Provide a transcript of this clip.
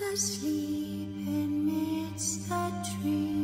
Asleep amidst the trees?